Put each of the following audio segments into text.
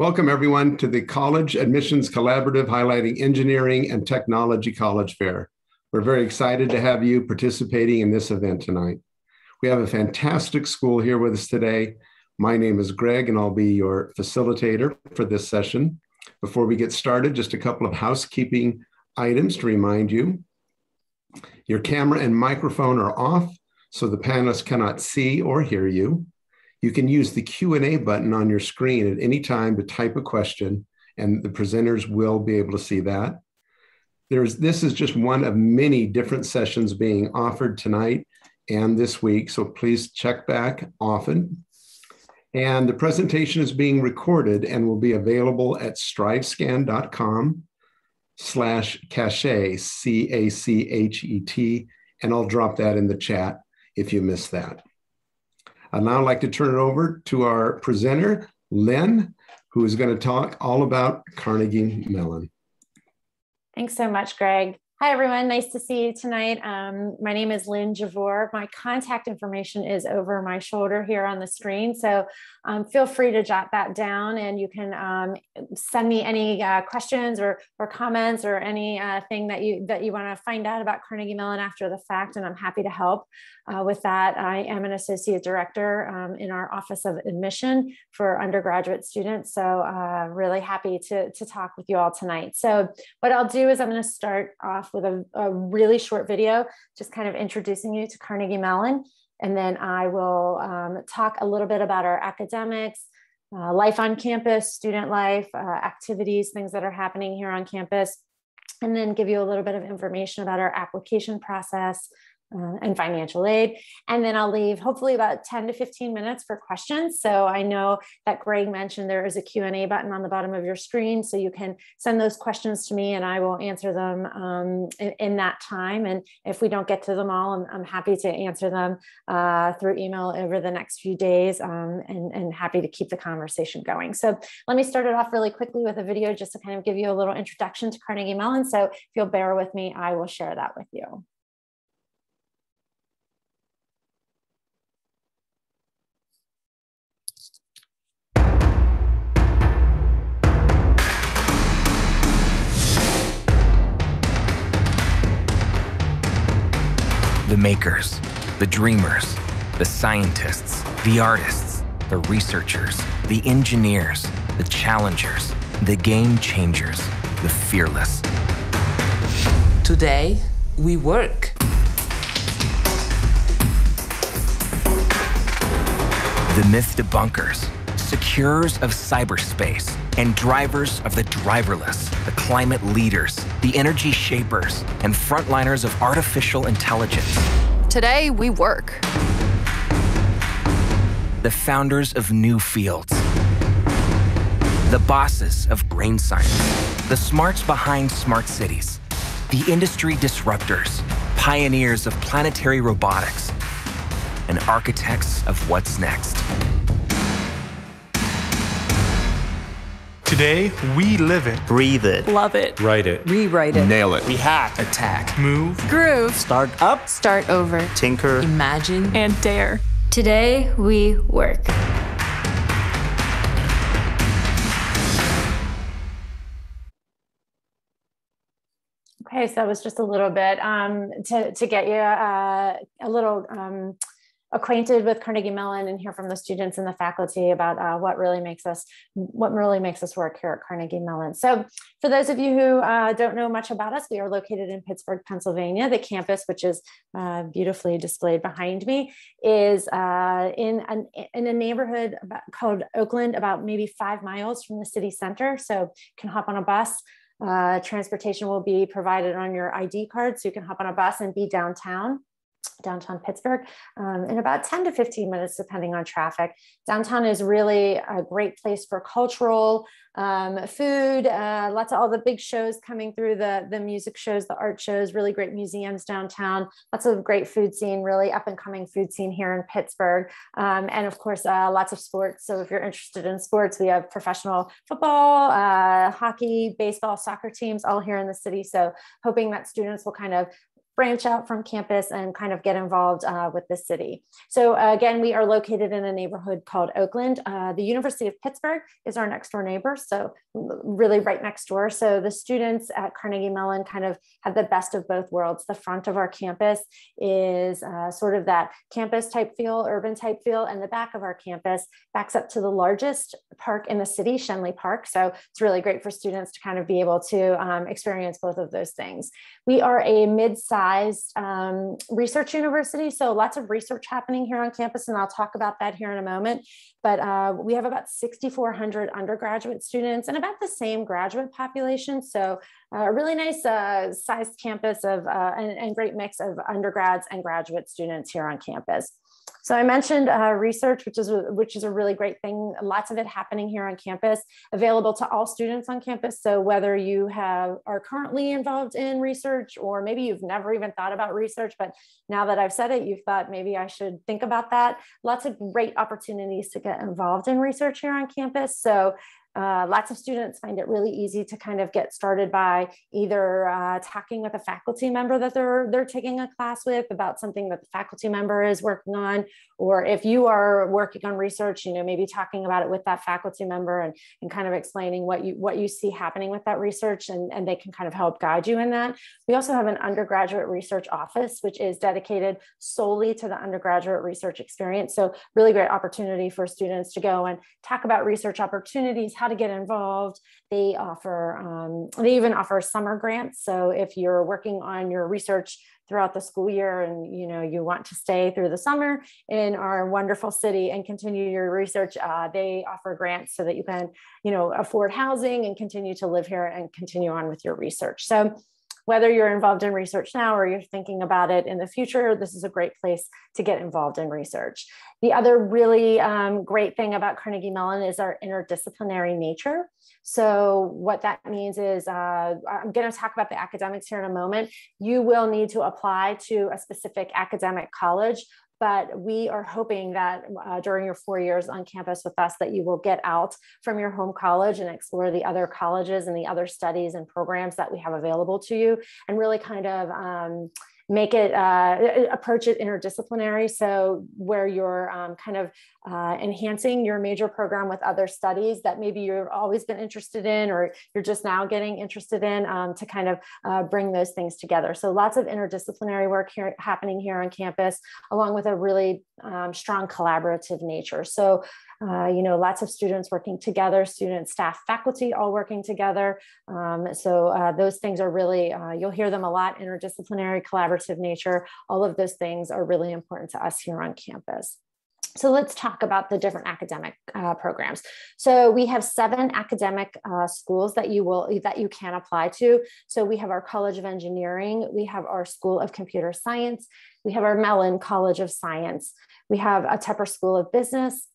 Welcome, everyone, to the College Admissions Collaborative highlighting engineering and technology college fair. We're very excited to have you participating in this event tonight. We have a fantastic school here with us today. My name is Greg, and I'll be your facilitator for this session. Before we get started, just a couple of housekeeping items to remind you. Your camera and microphone are off, so the panelists cannot see or hear you. You can use the Q&A button on your screen at any time to type a question, and the presenters will be able to see that. There's, this is just one of many different sessions being offered tonight and this week, so please check back often. And the presentation is being recorded and will be available at strivescan.com slash cachet, C-A-C-H-E-T, and I'll drop that in the chat if you miss that. I'd now like to turn it over to our presenter, Lynn, who is going to talk all about Carnegie Mellon. Thanks so much, Greg. Hi, everyone. Nice to see you tonight. Um, my name is Lynn Javor. My contact information is over my shoulder here on the screen. So um, feel free to jot that down and you can um, send me any uh, questions or, or comments or anything uh, that you that you want to find out about Carnegie Mellon after the fact, and I'm happy to help. Uh, with that, I am an associate director um, in our Office of Admission for undergraduate students. So uh, really happy to, to talk with you all tonight. So what I'll do is I'm going to start off with a, a really short video, just kind of introducing you to Carnegie Mellon. And then I will um, talk a little bit about our academics, uh, life on campus, student life, uh, activities, things that are happening here on campus, and then give you a little bit of information about our application process, uh, and financial aid. And then I'll leave hopefully about 10 to 15 minutes for questions. So I know that Greg mentioned there is a Q&A button on the bottom of your screen. So you can send those questions to me and I will answer them um, in, in, that time. And if we don't get to them all, I'm, I'm happy to answer them uh, through email over the next few days um, and, and happy to keep the conversation going. So let me start it off really quickly with a video just to kind of give you a little introduction to Carnegie Mellon. So if you'll bear with me, I will share that with you. The makers, the dreamers, the scientists, the artists, the researchers, the engineers, the challengers, the game changers, the fearless. Today, we work. The myth debunkers, securers of cyberspace, and drivers of the driverless, the climate leaders, the energy shapers, and frontliners of artificial intelligence. Today, we work. The founders of new fields. The bosses of brain science. The smarts behind smart cities. The industry disruptors. Pioneers of planetary robotics. And architects of what's next. Today, we live it, breathe it, love it, write it, rewrite it, nail it, we hack, attack, move, groove, start up, start over, tinker, imagine, and dare. Today, we work. Okay, so that was just a little bit um, to, to get you uh, a little um, acquainted with Carnegie Mellon and hear from the students and the faculty about uh, what really makes us what really makes us work here at Carnegie Mellon. So for those of you who uh, don't know much about us, we are located in Pittsburgh, Pennsylvania. The campus, which is uh, beautifully displayed behind me, is uh, in, an, in a neighborhood about, called Oakland, about maybe five miles from the city center. So you can hop on a bus. Uh, transportation will be provided on your ID card, so you can hop on a bus and be downtown downtown Pittsburgh um, in about 10 to 15 minutes, depending on traffic. Downtown is really a great place for cultural um, food, uh, lots of all the big shows coming through the, the music shows, the art shows, really great museums downtown, lots of great food scene, really up and coming food scene here in Pittsburgh. Um, and of course, uh, lots of sports. So if you're interested in sports, we have professional football, uh, hockey, baseball, soccer teams all here in the city. So hoping that students will kind of branch out from campus and kind of get involved uh, with the city. So uh, again, we are located in a neighborhood called Oakland. Uh, the University of Pittsburgh is our next door neighbor, so really right next door. So the students at Carnegie Mellon kind of have the best of both worlds. The front of our campus is uh, sort of that campus type feel, urban type feel, and the back of our campus backs up to the largest park in the city, Schenley Park. So it's really great for students to kind of be able to um, experience both of those things. We are a mid-sized sized um, research university. So lots of research happening here on campus, and I'll talk about that here in a moment. But uh, we have about 6,400 undergraduate students and about the same graduate population. So uh, a really nice uh, sized campus of uh, and, and great mix of undergrads and graduate students here on campus. So I mentioned uh, research, which is a, which is a really great thing. Lots of it happening here on campus, available to all students on campus. So whether you have are currently involved in research, or maybe you've never even thought about research, but now that I've said it, you've thought maybe I should think about that. Lots of great opportunities to get involved in research here on campus. So uh, lots of students find it really easy to kind of get started by either uh, talking with a faculty member that they're they're taking a class with about something that the faculty member is working on, or if you are working on research, you know, maybe talking about it with that faculty member and, and kind of explaining what you what you see happening with that research, and, and they can kind of help guide you in that. We also have an undergraduate research office, which is dedicated solely to the undergraduate research experience. So really great opportunity for students to go and talk about research opportunities how to get involved. They offer, um, they even offer summer grants. So if you're working on your research throughout the school year and you know you want to stay through the summer in our wonderful city and continue your research uh, they offer grants so that you can you know afford housing and continue to live here and continue on with your research so whether you're involved in research now or you're thinking about it in the future, this is a great place to get involved in research. The other really um, great thing about Carnegie Mellon is our interdisciplinary nature. So what that means is, uh, I'm going to talk about the academics here in a moment. You will need to apply to a specific academic college but we are hoping that uh, during your four years on campus with us that you will get out from your home college and explore the other colleges and the other studies and programs that we have available to you and really kind of um, make it uh, approach it interdisciplinary. So where you're um, kind of uh, enhancing your major program with other studies that maybe you've always been interested in, or you're just now getting interested in um, to kind of uh, bring those things together. So lots of interdisciplinary work here happening here on campus, along with a really um, strong collaborative nature. So uh, you know, lots of students working together, students, staff, faculty all working together. Um, so uh, those things are really, uh, you'll hear them a lot, interdisciplinary, collaborative nature. All of those things are really important to us here on campus. So let's talk about the different academic uh, programs. So we have seven academic uh, schools that you will that you can apply to. So we have our College of Engineering, we have our School of Computer Science, we have our Mellon College of Science, we have a Tepper School of Business,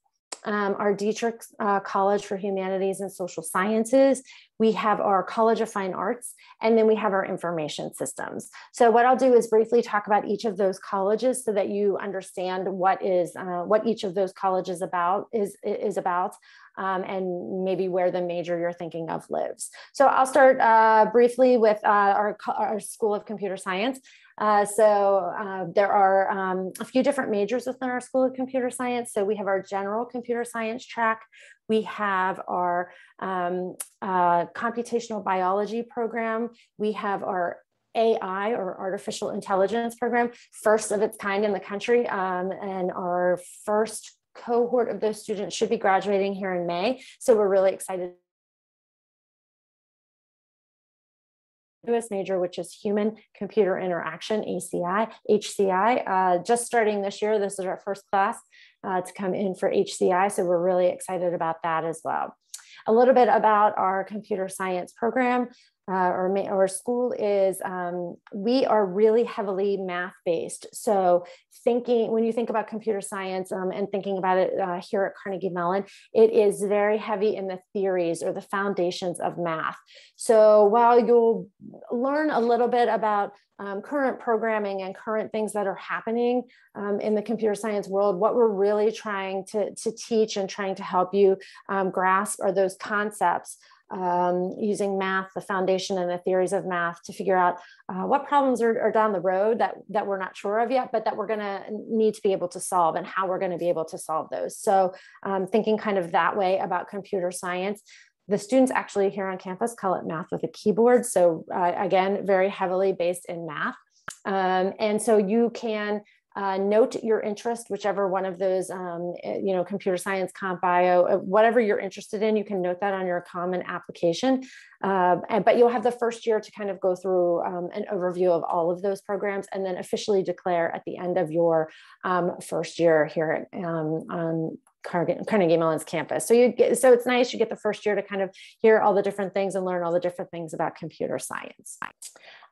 um, our Dietrich uh, College for Humanities and Social Sciences. We have our College of Fine Arts, and then we have our information systems. So what I'll do is briefly talk about each of those colleges so that you understand what is uh, what each of those colleges about is is about. Um, and maybe where the major you're thinking of lives. So I'll start uh, briefly with uh, our, our School of Computer Science. Uh, so uh, there are um, a few different majors within our School of Computer Science. So we have our general computer science track. We have our um, uh, computational biology program. We have our AI or artificial intelligence program, first of its kind in the country. Um, and our first cohort of those students should be graduating here in May. So we're really excited newest major, which is Human Computer Interaction, ACI, HCI. Uh, just starting this year, this is our first class uh, to come in for HCI, so we're really excited about that as well. A little bit about our computer science program uh, or, or school is um, we are really heavily math based. So thinking when you think about computer science um, and thinking about it uh, here at Carnegie Mellon, it is very heavy in the theories or the foundations of math. So while you'll learn a little bit about um, current programming and current things that are happening um, in the computer science world, what we're really trying to, to teach and trying to help you um, grasp are those concepts um, using math, the foundation and the theories of math to figure out uh, what problems are, are, down the road that, that we're not sure of yet, but that we're going to need to be able to solve and how we're going to be able to solve those. So um, thinking kind of that way about computer science. The students actually here on campus call it math with a keyboard. So uh, again, very heavily based in math. Um, and so you can uh, note your interest, whichever one of those, um, eh, you know, computer science, comp bio, uh, whatever you're interested in, you can note that on your common application. Uh, and, but you'll have the first year to kind of go through um, an overview of all of those programs and then officially declare at the end of your um, first year here um, on Carnegie Mellon's campus. So you get, so it's nice. You get the first year to kind of hear all the different things and learn all the different things about computer science.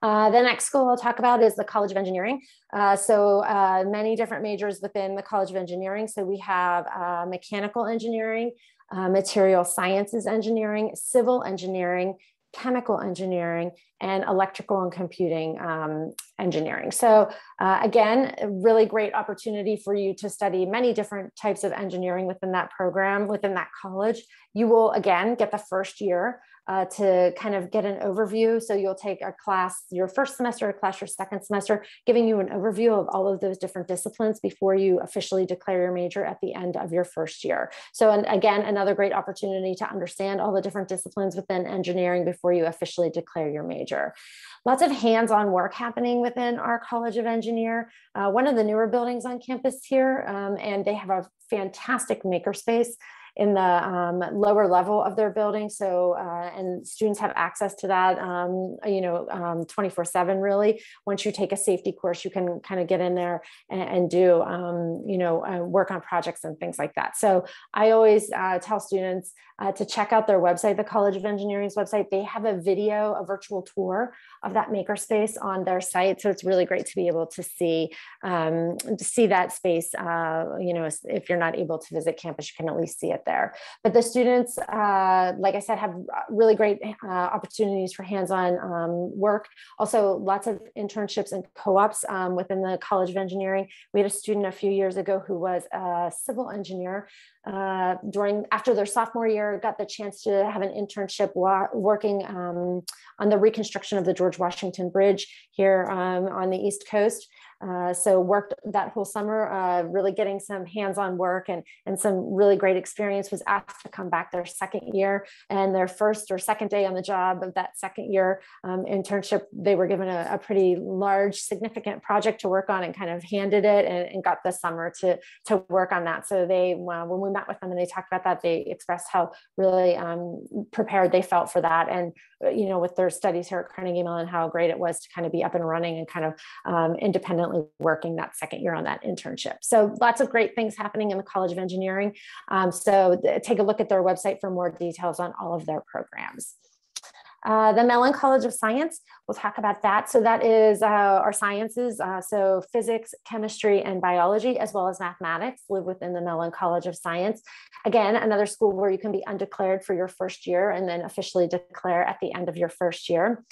Uh, the next school I'll talk about is the College of Engineering. Uh, so uh, many different majors within the College of Engineering. So we have uh, mechanical engineering, uh, material sciences engineering, civil engineering, chemical engineering, and electrical and computing um, engineering. So again, a really great opportunity for you to study many different types of engineering within that program, within that college. You will again get the first year uh, to kind of get an overview. So you'll take a class, your first semester, a class your second semester, giving you an overview of all of those different disciplines before you officially declare your major at the end of your first year. So and again, another great opportunity to understand all the different disciplines within engineering before you officially declare your major. Lots of hands-on work happening within our College of Engineer. Uh, one of the newer buildings on campus here, um, and they have a fantastic makerspace in the um, lower level of their building. So, uh, and students have access to that, um, you know, um, 24 seven really. Once you take a safety course, you can kind of get in there and, and do, um, you know, uh, work on projects and things like that. So I always uh, tell students uh, to check out their website, the College of Engineering's website. They have a video, a virtual tour of that makerspace on their site. So it's really great to be able to see, um, to see that space, uh, you know, if you're not able to visit campus, you can at least see it there. But the students, uh, like I said, have really great uh, opportunities for hands-on um, work. Also, lots of internships and co-ops um, within the College of Engineering. We had a student a few years ago who was a civil engineer uh, during after their sophomore year, got the chance to have an internship working um, on the reconstruction of the George Washington Bridge here um, on the East Coast. Uh, so worked that whole summer, uh, really getting some hands-on work and, and some really great experience was asked to come back their second year and their first or second day on the job of that second year um, internship, they were given a, a, pretty large, significant project to work on and kind of handed it and, and got the summer to, to work on that. So they, well, when we met with them and they talked about that, they expressed how really um, prepared they felt for that. And, uh, you know, with their studies here at Carnegie Mellon, how great it was to kind of be up and running and kind of um, independently working that second year on that internship. So lots of great things happening in the College of Engineering. Um, so take a look at their website for more details on all of their programs. Uh, the Mellon College of Science, we'll talk about that. So that is uh, our sciences, uh, so physics, chemistry, and biology, as well as mathematics, live within the Mellon College of Science. Again, another school where you can be undeclared for your first year and then officially declare at the end of your first year.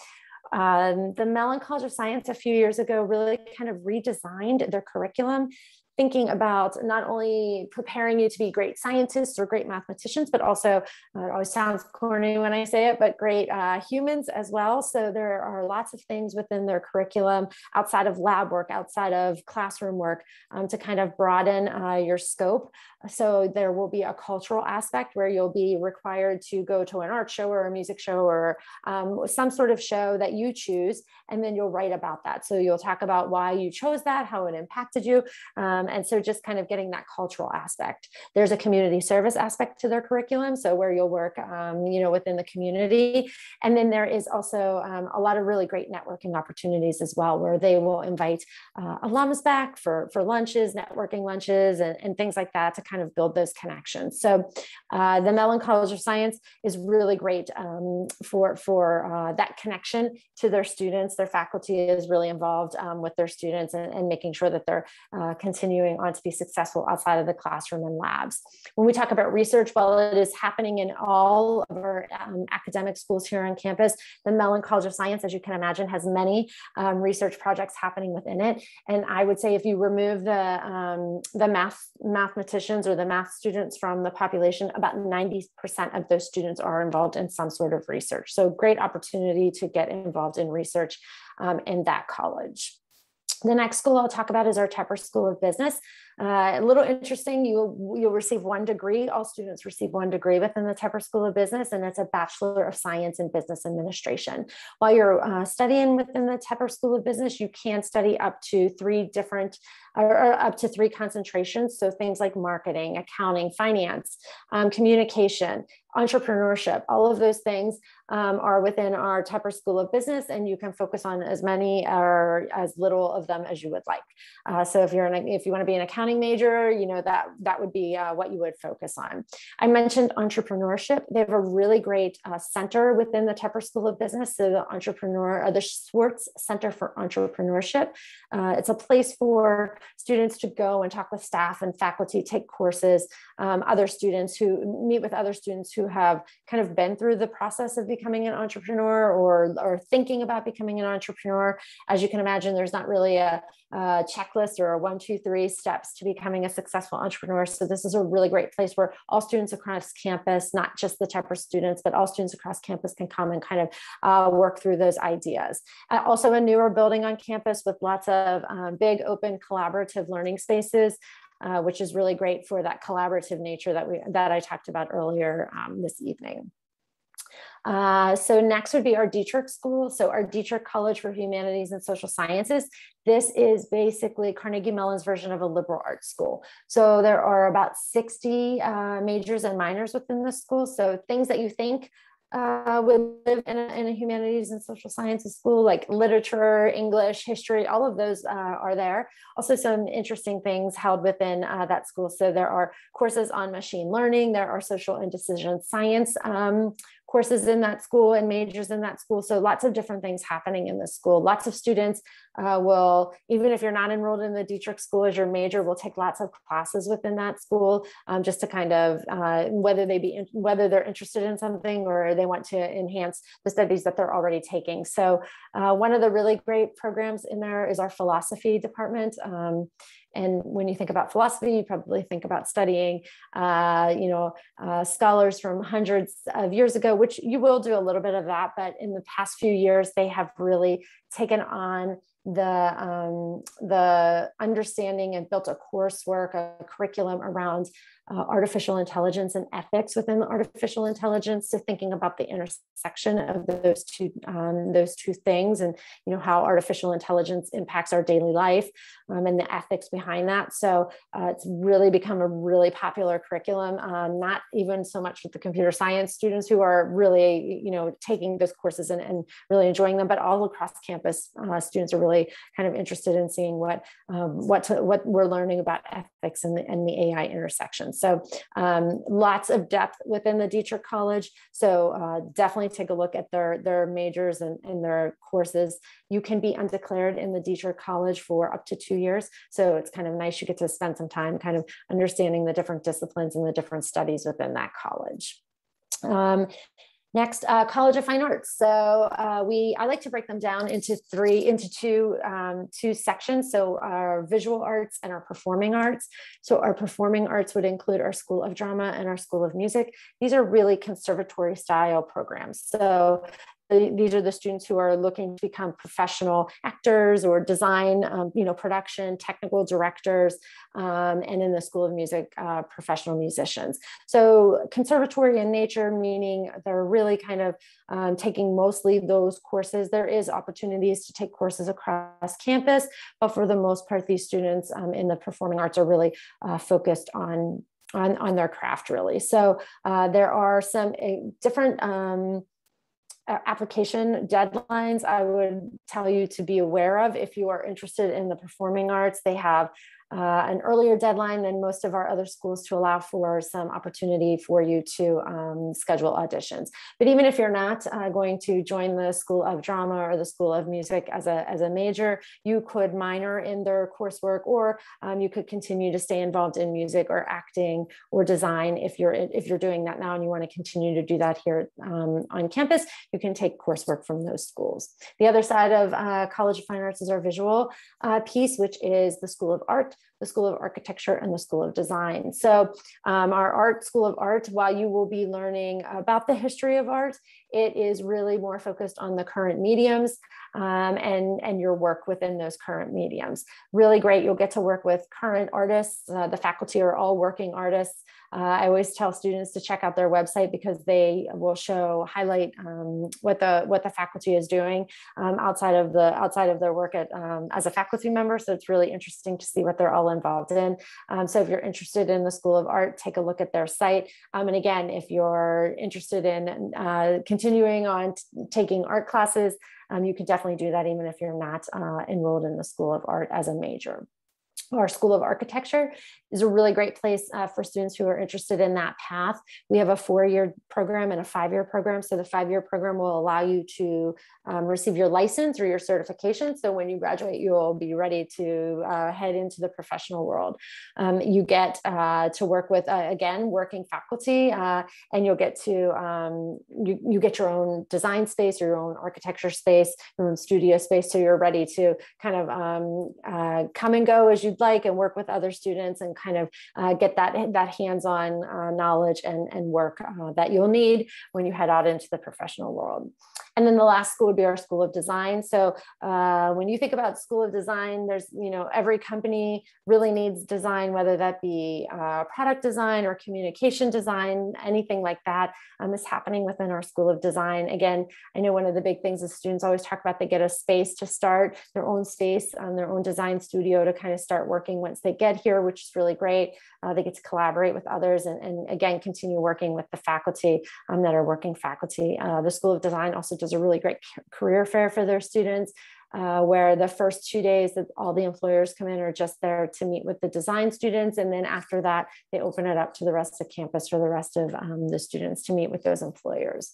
Um, the Mellon College of Science a few years ago really kind of redesigned their curriculum thinking about not only preparing you to be great scientists or great mathematicians, but also, uh, it always sounds corny when I say it, but great uh, humans as well. So there are lots of things within their curriculum outside of lab work, outside of classroom work um, to kind of broaden uh, your scope. So there will be a cultural aspect where you'll be required to go to an art show or a music show or um, some sort of show that you choose, and then you'll write about that. So you'll talk about why you chose that, how it impacted you. Um, um, and so just kind of getting that cultural aspect. There's a community service aspect to their curriculum. So where you'll work, um, you know, within the community. And then there is also um, a lot of really great networking opportunities as well, where they will invite uh, alums back for, for lunches, networking lunches, and, and things like that to kind of build those connections. So uh, the Mellon College of Science is really great um, for, for uh, that connection to their students. Their faculty is really involved um, with their students and, and making sure that they're uh, continuing continuing on to be successful outside of the classroom and labs. When we talk about research, while it is happening in all of our um, academic schools here on campus, the Mellon College of Science, as you can imagine, has many um, research projects happening within it. And I would say if you remove the, um, the math mathematicians or the math students from the population, about 90% of those students are involved in some sort of research. So great opportunity to get involved in research um, in that college. The next school I'll talk about is our Tepper School of Business. Uh, a little interesting, you, you'll receive one degree. All students receive one degree within the Tepper School of Business, and it's a Bachelor of Science in Business Administration. While you're uh, studying within the Tepper School of Business, you can study up to three different, or, or up to three concentrations. So things like marketing, accounting, finance, um, communication, entrepreneurship, all of those things um, are within our Tepper School of Business, and you can focus on as many or as little of them as you would like. Uh, so if you're an, if you want to be an accounting major, you know that that would be uh, what you would focus on. I mentioned entrepreneurship. They have a really great uh, center within the Tepper School of Business, so the entrepreneur, uh, the Schwartz Center for Entrepreneurship. Uh, it's a place for students to go and talk with staff and faculty, take courses, um, other students who meet with other students who have kind of been through the process of becoming an entrepreneur or, or thinking about becoming an entrepreneur. As you can imagine, there's not really a, a checklist or a one, two, three steps to becoming a successful entrepreneur. So this is a really great place where all students across campus, not just the Tepper students, but all students across campus can come and kind of uh, work through those ideas. Uh, also a newer building on campus with lots of um, big open collaborative learning spaces uh, which is really great for that collaborative nature that we that I talked about earlier um, this evening. Uh, so next would be our Dietrich School. So our Dietrich College for Humanities and Social Sciences. This is basically Carnegie Mellon's version of a liberal arts school. So there are about 60 uh, majors and minors within the school. So things that you think uh, would live in a, in a, humanities and social sciences school, like literature, English, history, all of those uh, are there. Also, some interesting things held within uh, that school. So, there are courses on machine learning, there are social and decision science um, courses in that school and majors in that school. So lots of different things happening in the school. Lots of students uh, will, even if you're not enrolled in the Dietrich School as your major, will take lots of classes within that school um, just to kind of uh, whether they be in, whether they're interested in something or they want to enhance the studies that they're already taking. So uh, one of the really great programs in there is our philosophy department. Um, and when you think about philosophy, you probably think about studying, uh, you know, uh, scholars from hundreds of years ago, which you will do a little bit of that. But in the past few years, they have really taken on the um, the understanding and built a coursework, a curriculum around uh, artificial intelligence and ethics within artificial intelligence so thinking about the intersection of those two um, those two things and you know how artificial intelligence impacts our daily life um, and the ethics behind that. So uh, it's really become a really popular curriculum um, not even so much with the computer science students who are really you know taking those courses and, and really enjoying them but all across campus uh, students are really kind of interested in seeing what um, what to, what we're learning about ethics and the, and the AI intersection so um, lots of depth within the Dietrich College. So uh, definitely take a look at their, their majors and, and their courses. You can be undeclared in the Dietrich College for up to two years. So it's kind of nice. You get to spend some time kind of understanding the different disciplines and the different studies within that college. Um, Next, uh, College of Fine Arts. So uh, we, I like to break them down into three, into two, um, two sections. So our visual arts and our performing arts. So our performing arts would include our School of Drama and our School of Music. These are really conservatory style programs. So these are the students who are looking to become professional actors or design, um, you know, production, technical directors, um, and in the School of Music, uh, professional musicians. So conservatory in nature, meaning they're really kind of um, taking mostly those courses. There is opportunities to take courses across campus, but for the most part, these students um, in the performing arts are really uh, focused on on, on their craft really. So uh, there are some uh, different um, Uh, application deadlines I would tell you to be aware of if you are interested in the performing arts. They have uh, an earlier deadline than most of our other schools to allow for some opportunity for you to um, schedule auditions. But even if you're not uh, going to join the School of Drama or the School of Music as a, as a major, you could minor in their coursework or um, you could continue to stay involved in music or acting or design if you're if you're doing that now and you want to continue to do that here um, on campus, you can take coursework from those schools. The other side of uh, College of Fine Arts is our visual uh, piece, which is the School of Art the School of Architecture and the School of Design. So um, our art School of Art, while you will be learning about the history of art, it is really more focused on the current mediums um, and, and your work within those current mediums. Really great. You'll get to work with current artists. Uh, the faculty are all working artists. Uh, I always tell students to check out their website because they will show highlight um, what the what the faculty is doing um, outside of the outside of their work at um, as a faculty member. So it's really interesting to see what they're all involved in. Um, so if you're interested in the School of Art, take a look at their site. Um, and again, if you're interested in uh, continuing on taking art classes, um, you can definitely do that even if you're not uh, enrolled in the School of Art as a major our School of Architecture is a really great place uh, for students who are interested in that path. We have a four-year program and a five-year program. So the five-year program will allow you to um, receive your license or your certification. So when you graduate, you'll be ready to uh, head into the professional world. Um, you get uh, to work with, uh, again, working faculty, uh, and you'll get to, um, you, you get your own design space, your own architecture space, your own studio space. So you're ready to kind of um, uh, come and go as you'd like and work with other students and kind of uh, get that, that hands-on uh, knowledge and, and work uh, that you'll need when you head out into the professional world. And then the last school would be our School of Design. So uh, when you think about School of Design, there's, you know, every company really needs design, whether that be uh, product design or communication design, anything like that um, is happening within our School of Design. Again, I know one of the big things is students always talk about they get a space to start their own space, um, their own design studio to kind of start working once they get here, which is really great. Uh, they get to collaborate with others and, and again, continue working with the faculty um, that are working faculty. Uh, the School of Design also does a really great career fair for their students uh, where the first two days that all the employers come in are just there to meet with the design students. And then after that, they open it up to the rest of campus for the rest of um, the students to meet with those employers.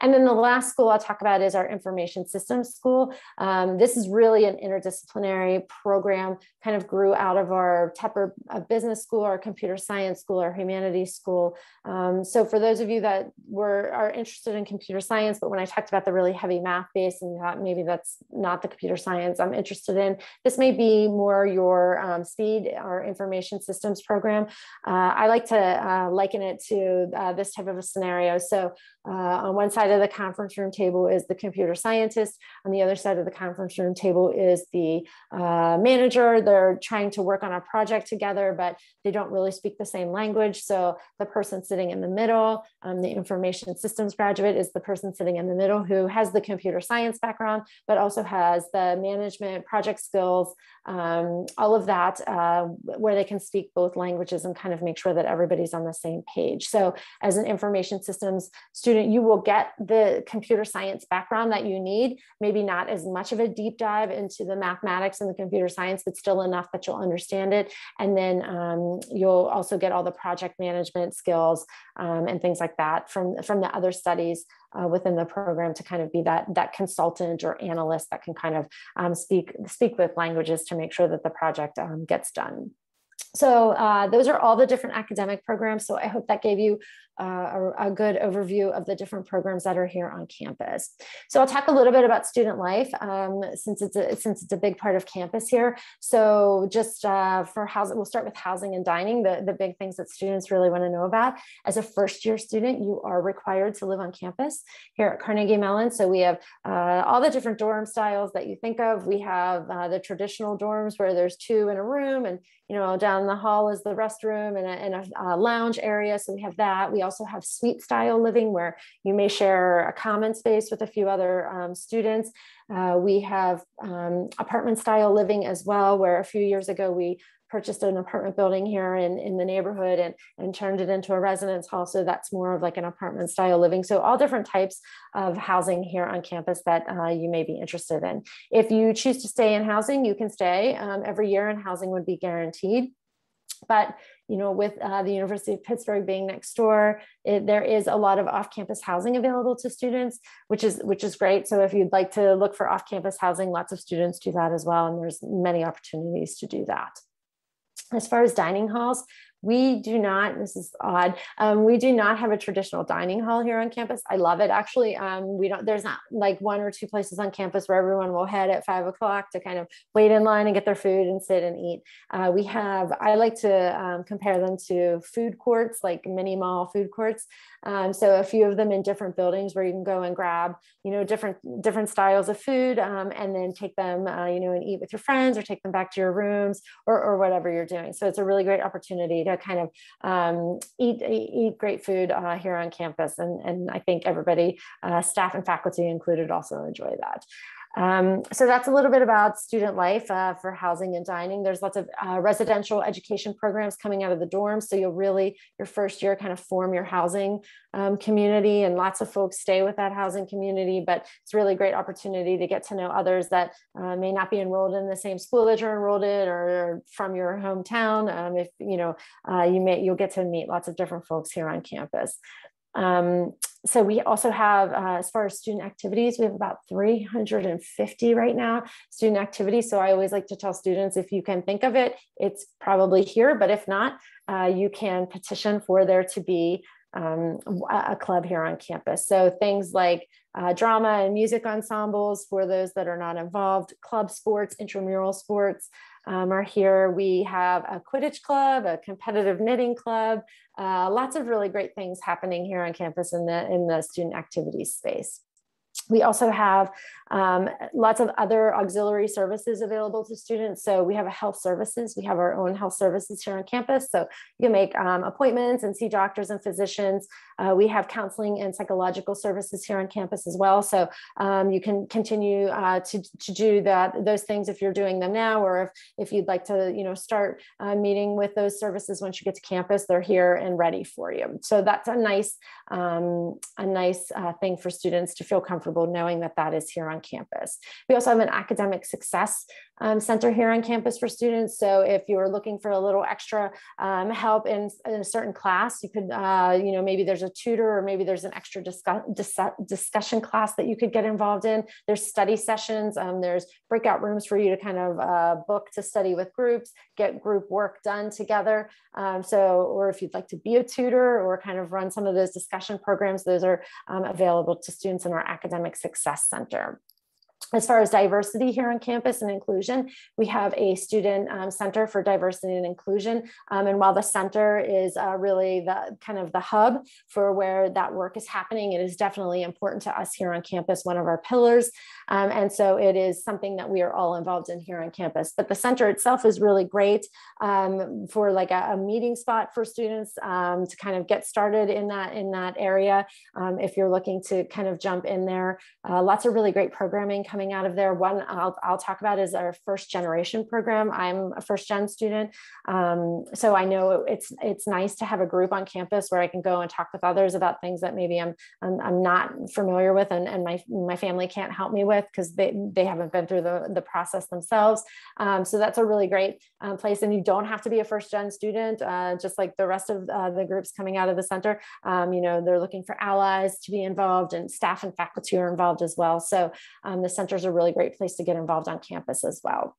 And then the last school I'll talk about is our information systems school. Um, this is really an interdisciplinary program, kind of grew out of our Tepper uh, business school, our computer science school, our humanities school. Um, so for those of you that were are interested in computer science, but when I talked about the really heavy math base and thought maybe that's not the computer science I'm interested in. This may be more your um, speed or information systems program. Uh, I like to uh, liken it to uh, this type of a scenario. So uh, on one side of the conference room table is the computer scientist. On the other side of the conference room table is the uh, manager. They're trying to work on a project together, but they don't really speak the same language. So the person sitting in the middle, um, the information systems graduate is the person sitting in the middle who has the computer science background, but also has the management, project skills, um, all of that, uh, where they can speak both languages and kind of make sure that everybody's on the same page. So as an information systems student, you will get the computer science background that you need, maybe not as much of a deep dive into the mathematics and the computer science, but still enough that you'll understand it. And then um, you'll also get all the project management skills um, and things like that from, from the other studies uh, within the program to kind of be that that consultant or analyst that can kind of um, speak speak with languages to make sure that the project um, gets done. So uh, those are all the different academic programs. So I hope that gave you uh, a, a, good overview of the different programs that are here on campus. So I'll talk a little bit about student life um, since it's a, since it's a big part of campus here. So just uh, for housing, we'll start with housing and dining, the, the big things that students really want to know about. As a first year student, you are required to live on campus here at Carnegie Mellon. So we have uh, all the different dorm styles that you think of. We have uh, the traditional dorms where there's two in a room and you know down the hall is the restroom and a, and a lounge area. So we have that. We also have suite style living where you may share a common space with a few other um, students. Uh, we have um, apartment style living as well, where a few years ago we purchased an apartment building here in, in the neighborhood and, and turned it into a residence hall. So that's more of like an apartment style living. So all different types of housing here on campus that uh, you may be interested in. If you choose to stay in housing, you can stay um, every year and housing would be guaranteed. But you know, with uh, the University of Pittsburgh being next door, it, there is a lot of off-campus housing available to students, which is which is great. So if you'd like to look for off-campus housing, lots of students do that as well, and there's many opportunities to do that. As far as dining halls, we do not, this is odd, um, we do not have a traditional dining hall here on campus. I love it. Actually, um, we don't, there's not like one or two places on campus where everyone will head at five o'clock to kind of wait in line and get their food and sit and eat. Uh, we have, I like to um, compare them to food courts, like mini mall food courts. Um, so a few of them in different buildings where you can go and grab, you know, different different styles of food um, and then take them, uh, you know, and eat with your friends or take them back to your rooms or, or whatever you're doing. So it's a really great opportunity to kind of um, eat, eat great food uh, here on campus. And, and I think everybody, uh, staff and faculty included also enjoy that. Um, so that's a little bit about student life uh, for housing and dining. There's lots of uh, residential education programs coming out of the dorms. So you'll really, your first year kind of form your housing um, community and lots of folks stay with that housing community, but it's really great opportunity to get to know others that uh, may not be enrolled in the same school that you're enrolled in or from your hometown. Um, if, you know, uh, you may, you'll get to meet lots of different folks here on campus. Um, so we also have, uh, as far as student activities, we have about 350 right now student activities. So I always like to tell students, if you can think of it, it's probably here, but if not, uh, you can petition for there to be um, a club here on campus. So things like uh, drama and music ensembles for those that are not involved, club sports, intramural sports, um, are here. We have a Quidditch club, a competitive knitting club, uh, lots of really great things happening here on campus in the, in the student activities space. We also have um, lots of other auxiliary services available to students. So we have a health services. We have our own health services here on campus. So you can make um, appointments and see doctors and physicians. Uh, we have counseling and psychological services here on campus as well. So um, you can continue uh, to, to do that those things if you're doing them now, or if, if you'd like to you know start uh, meeting with those services once you get to campus, they're here and ready for you. So that's a nice um, a nice uh, thing for students to feel comfortable knowing that that is here on campus. We also have an academic success um, center here on campus for students. So if you're looking for a little extra um, help in, in, a certain class, you could, uh, you know, maybe there's a tutor or maybe there's an extra discuss, dis discussion class that you could get involved in. There's study sessions. Um, there's breakout rooms for you to kind of uh, book to study with groups, get group work done together. Um, so, or if you'd like to be a tutor or kind of run some of those discussion programs, those are um, available to students in our Academic Success Center as far as diversity here on campus and inclusion, we have a student um, center for diversity and inclusion. Um, and while the center is uh, really the kind of the hub for where that work is happening, it is definitely important to us here on campus, one of our pillars. Um, and so it is something that we are all involved in here on campus. But the center itself is really great um, for like a, a, meeting spot for students um, to kind of get started in that in that area. Um, if you're looking to kind of jump in there, uh, lots of really great programming coming out of there. One I'll, I'll talk about is our first generation program. I'm a first gen student. Um, so I know it's, it's nice to have a group on campus where I can go and talk with others about things that maybe I'm, I'm, I'm not familiar with and, and my, my family can't help me with because they, they haven't been through the, the process themselves. Um, so that's a really great um, place. And you don't have to be a first gen student, uh, just like the rest of uh, the groups coming out of the center. Um, you know, they're looking for allies to be involved and staff and faculty are involved as well. So um, the center is a really great place to get involved on campus as well.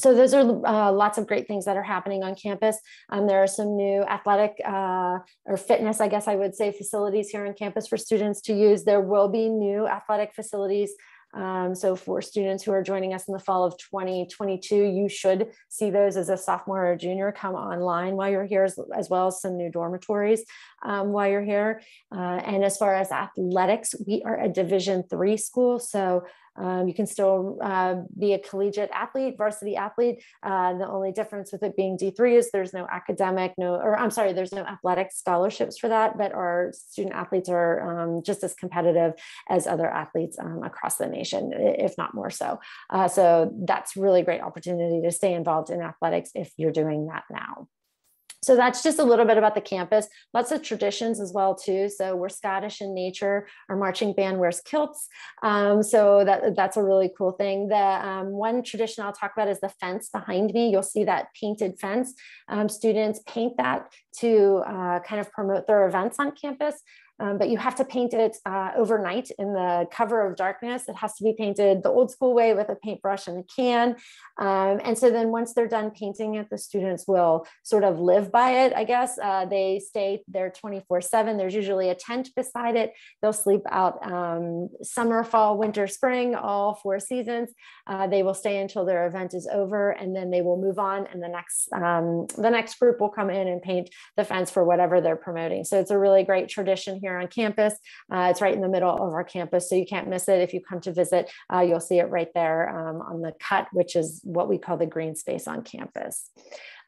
So those are uh, lots of great things that are happening on campus. Um, there are some new athletic uh, or fitness, I guess I would say, facilities here on campus for students to use. There will be new athletic facilities um, so for students who are joining us in the fall of 2022, you should see those as a sophomore or junior come online while you're here, as, as well as some new dormitories um, while you're here. Uh, and as far as athletics, we are a Division three school. So Um, you can still uh, be a collegiate athlete, varsity athlete. Uh, the only difference with it being D3 is there's no academic, no, or I'm sorry, there's no athletic scholarships for that, but our student athletes are um, just as competitive as other athletes um, across the nation, if not more so. Uh, so that's really great opportunity to stay involved in athletics if you're doing that now. So that's just a little bit about the campus. Lots of traditions as well too. So we're Scottish in nature. Our marching band wears kilts. Um, so that that's a really cool thing. The um, one tradition I'll talk about is the fence behind me. You'll see that painted fence. Um, students paint that to uh, kind of promote their events on campus um, but you have to paint it uh, overnight in the cover of darkness. It has to be painted the old school way with a paintbrush and a can. Um, and so then once they're done painting it, the students will sort of live by it, I guess. Uh, they stay there 24 seven. There's usually a tent beside it. They'll sleep out um, summer, fall, winter, spring, all four seasons. Uh, they will stay until their event is over and then they will move on and the next, um, the next group will come in and paint the fence for whatever they're promoting. So it's a really great tradition here on campus. Uh, it's right in the middle of our campus, so you can't miss it. If you come to visit, uh, you'll see it right there um, on the cut, which is what we call the green space on campus.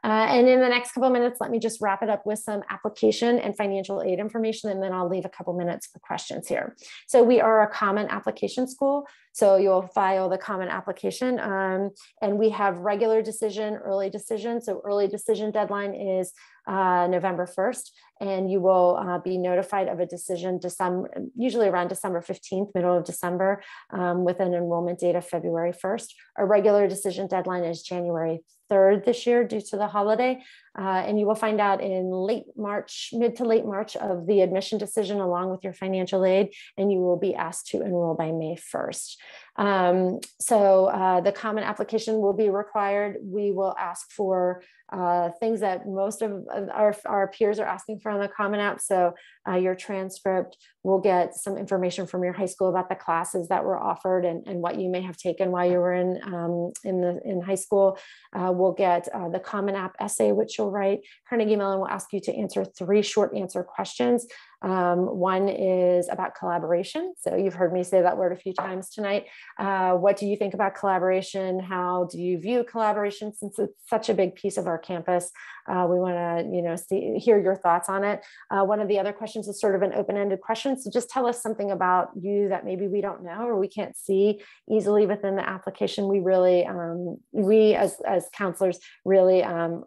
Uh, and in the next couple minutes, let me just wrap it up with some application and financial aid information, and then I'll leave a couple minutes for questions here. So we are a common application school. So you'll file the common application um, and we have regular decision, early decision. So early decision deadline is uh, November 1st, and you will uh, be notified of a decision December, usually around December 15th, middle of December, um, with an enrollment date of February 1st. Our regular decision deadline is January 3rd this year due to the holiday. Uh, and you will find out in late March, mid to late March of the admission decision along with your financial aid, and you will be asked to enroll by May 1st. Um, so uh, the common application will be required. We will ask for uh, things that most of our, our peers are asking for on the Common App. So uh, your transcript, we'll get some information from your high school about the classes that were offered and, and what you may have taken while you were in, um, in, the, in high school. Uh, we'll get uh, the Common App essay, which you'll write. Carnegie Mellon will ask you to answer three short answer questions. Um, one is about collaboration. So you've heard me say that word a few times tonight. Uh, what do you think about collaboration? How do you view collaboration since it's such a big piece of our campus? Uh, we want to, you know, see, hear your thoughts on it. Uh, one of the other questions is sort of an open-ended question. So just tell us something about you that maybe we don't know or we can't see easily within the application. We really, um, we as, as counselors really um,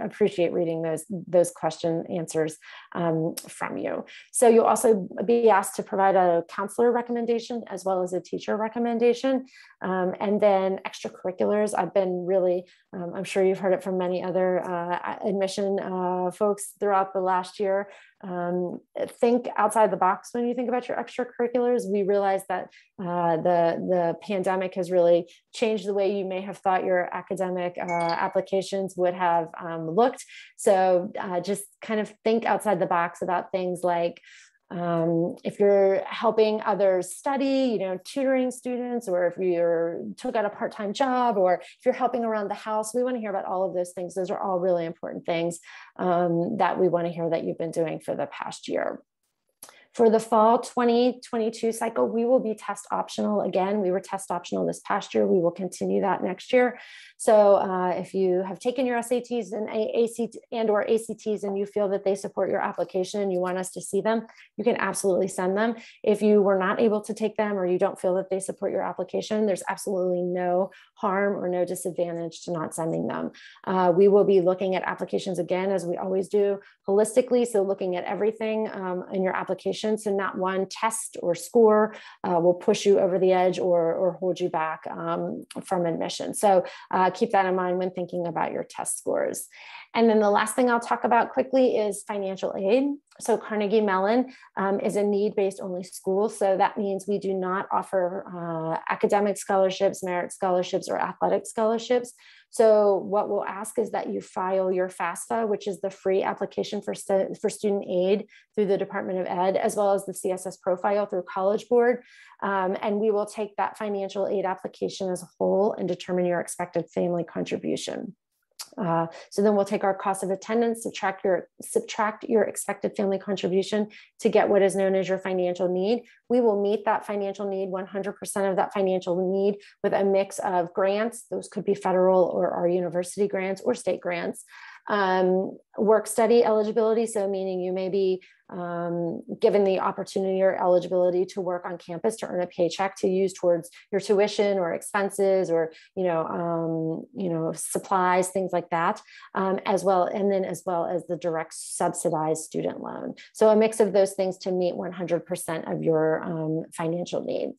appreciate reading those, those question answers um, from you. So you'll also be asked to provide a counselor recommendation as well as a teacher recommendation. Um, and then extracurriculars, I've been really, um, I'm sure you've heard it from many other uh, admission uh, folks throughout the last year. Um, think outside the box when you think about your extracurriculars. We realize that uh, the, the pandemic has really changed the way you may have thought your academic uh, applications would have um, looked. So uh, just kind of think outside the box about things like um, if you're helping others study, you know, tutoring students, or if you're took out a part-time job, or if you're helping around the house, we want to hear about all of those things. Those are all really important things um, that we want to hear that you've been doing for the past year. For the fall 2022 cycle, we will be test optional again. We were test optional this past year. We will continue that next year. So uh, if you have taken your SATs and ACT and or ACTs and you feel that they support your application and you want us to see them, you can absolutely send them. If you were not able to take them or you don't feel that they support your application, there's absolutely no harm or no disadvantage to not sending them. Uh, we will be looking at applications again, as we always do, holistically. So looking at everything um, in your application. So not one test or score uh, will push you over the edge or, or hold you back um, from admission. So uh, keep that in mind when thinking about your test scores. And then the last thing I'll talk about quickly is financial aid. So Carnegie Mellon um, is a need-based only school. So that means we do not offer uh, academic scholarships, merit scholarships, or athletic scholarships. So what we'll ask is that you file your FAFSA, which is the free application for, for student aid through the Department of Ed, as well as the CSS profile through College Board. Um, and we will take that financial aid application as a whole and determine your expected family contribution. Uh, so then we'll take our cost of attendance, subtract your subtract your expected family contribution to get what is known as your financial need. We will meet that financial need, 100% of that financial need with a mix of grants. Those could be federal or our university grants or state grants um, work study eligibility. So meaning you may be um, given the opportunity or eligibility to work on campus to earn a paycheck to use towards your tuition or expenses or you know um, you know supplies things like that um, as well and then as well as the direct subsidized student loan. So a mix of those things to meet 100% of your um, financial need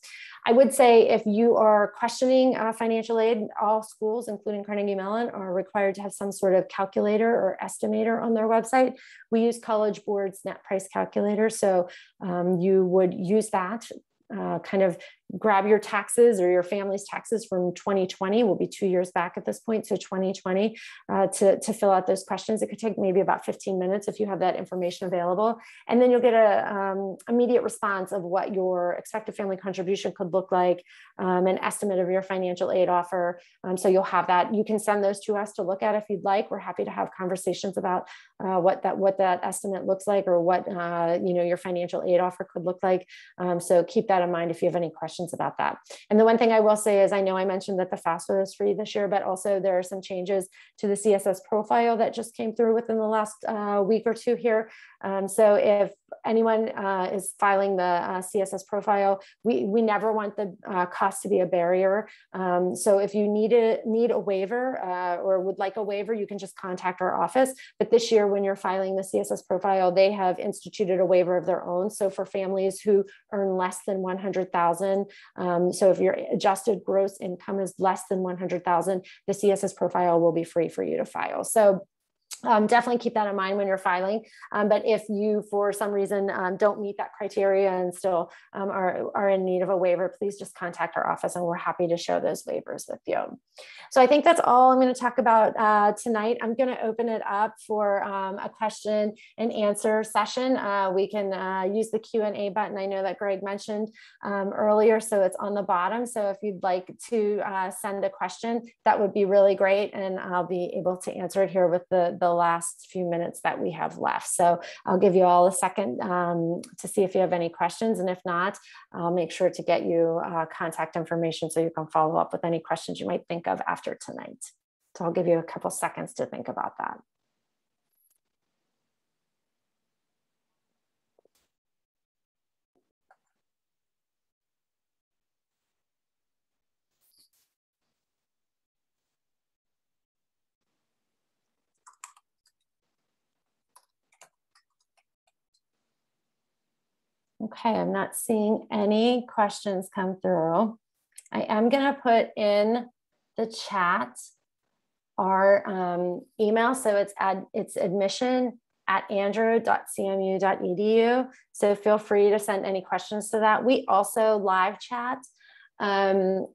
I would say if you are questioning uh, financial aid, all schools, including Carnegie Mellon, are required to have some sort of calculator or estimator on their website. We use College Board's net price calculator. So um, you would use that uh, kind of grab your taxes or your family's taxes from 2020 will be two years back at this point so 2020 uh, to, to fill out those questions. It could take maybe about 15 minutes if you have that information available. And then you'll get a um, immediate response of what your expected family contribution could look like um, an estimate of your financial aid offer. Um, so you'll have that. You can send those to us to look at if you'd like. We're happy to have conversations about uh, what that what that estimate looks like or what uh, you know your financial aid offer could look like. Um, so keep that in mind if you have any questions questions about that. And the one thing I will say is I know I mentioned that the FAFSA is free this year, but also there are some changes to the CSS profile that just came through within the last uh, week or two here. Um, so if anyone uh, is filing the uh, CSS profile, we, we never want the uh, cost to be a barrier. Um, so if you need a, need a waiver uh, or would like a waiver, you can just contact our office. But this year, when you're filing the CSS profile, they have instituted a waiver of their own. So for families who earn less than 100,000, um, so if your adjusted gross income is less than 100,000, the CSS profile will be free for you to file. So um, definitely keep that in mind when you're filing. Um, but if you, for some reason, um, don't meet that criteria and still um, are, are in need of a waiver, please just contact our office and we're happy to show those waivers with you. So I think that's all I'm going to talk about uh, tonight. I'm going to open it up for um, a question and answer session. Uh, we can uh, use the Q&A button. I know that Greg mentioned um, earlier, so it's on the bottom. So if you'd like to uh, send a question, that would be really great. And I'll be able to answer it here with the, the last few minutes that we have left. So I'll give you all a second um, to see if you have any questions. And if not, I'll make sure to get you uh, contact information so you can follow up with any questions you might think of after tonight. So I'll give you a couple seconds to think about that. Okay, I'm not seeing any questions come through. I am going to put in the chat our um, email. So it's ad, it's admission at andrew.cmu.edu. So feel free to send any questions to that. We also live chat. Um,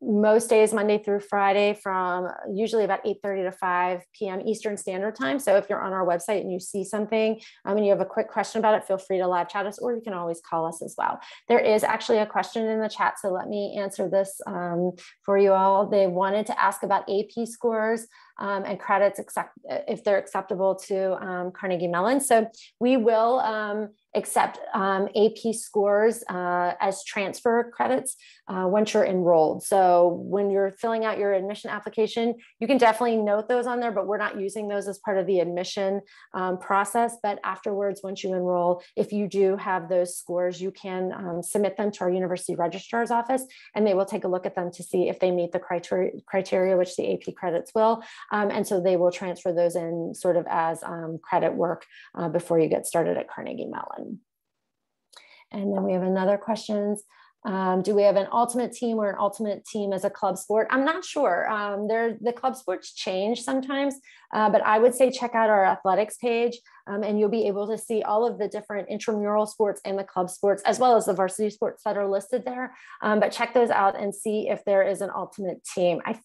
most days monday through friday from usually about 8.30 to 5 p.m eastern standard time. So if you're on our website and you see something um, and you have a quick question about it feel free to live chat us or you can always call us as well. There is actually a question in the chat so let me answer this um, for you all. They wanted to ask about ap scores um, and credits accept, if they're acceptable to um, carnegie mellon. So we will um, accept um, AP scores uh, as transfer credits uh, once you're enrolled. So when you're filling out your admission application, you can definitely note those on there, but we're not using those as part of the admission um, process. But afterwards, once you enroll, if you do have those scores, you can um, submit them to our university registrar's office and they will take a look at them to see if they meet the criteria, criteria which the AP credits will. Um, and so they will transfer those in sort of as um, credit work uh, before you get started at Carnegie Mellon. And then we have another questions. Um, do we have an ultimate team or an ultimate team as a club sport? I'm not sure. Um, the club sports change sometimes, uh, but I would say check out our athletics page um, and you'll be able to see all of the different intramural sports and the club sports, as well as the varsity sports that are listed there. Um, but check those out and see if there is an ultimate team. I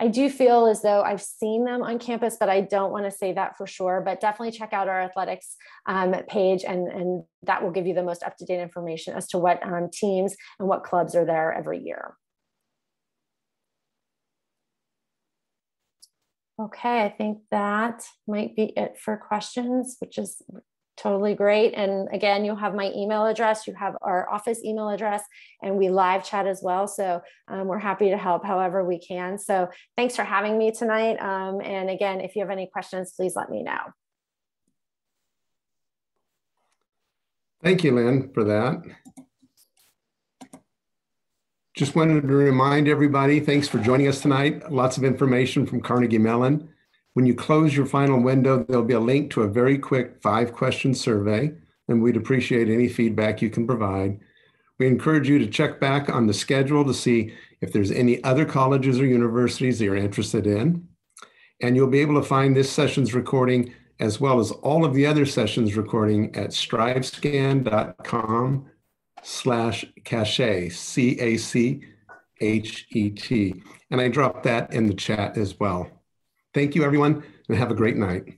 I do feel as though I've seen them on campus, but I don't want to say that for sure. But definitely check out our athletics um, page, and, and that will give you the most up to date information as to what um, teams and what clubs are there every year. Okay, I think that might be it for questions, which is totally great. And again, you'll have my email address, you have our office email address, and we live chat as well. So um, we're happy to help however we can. So thanks for having me tonight. Um, and again, if you have any questions, please let me know. Thank you, Lynn, for that. Just wanted to remind everybody, thanks for joining us tonight. Lots of information from Carnegie Mellon. When you close your final window, there'll be a link to a very quick five question survey, and we'd appreciate any feedback you can provide. We encourage you to check back on the schedule to see if there's any other colleges or universities that you're interested in. And you'll be able to find this session's recording as well as all of the other sessions recording at strivescan.com slash cachet, C A C H E T. And I dropped that in the chat as well. Thank you, everyone, and have a great night.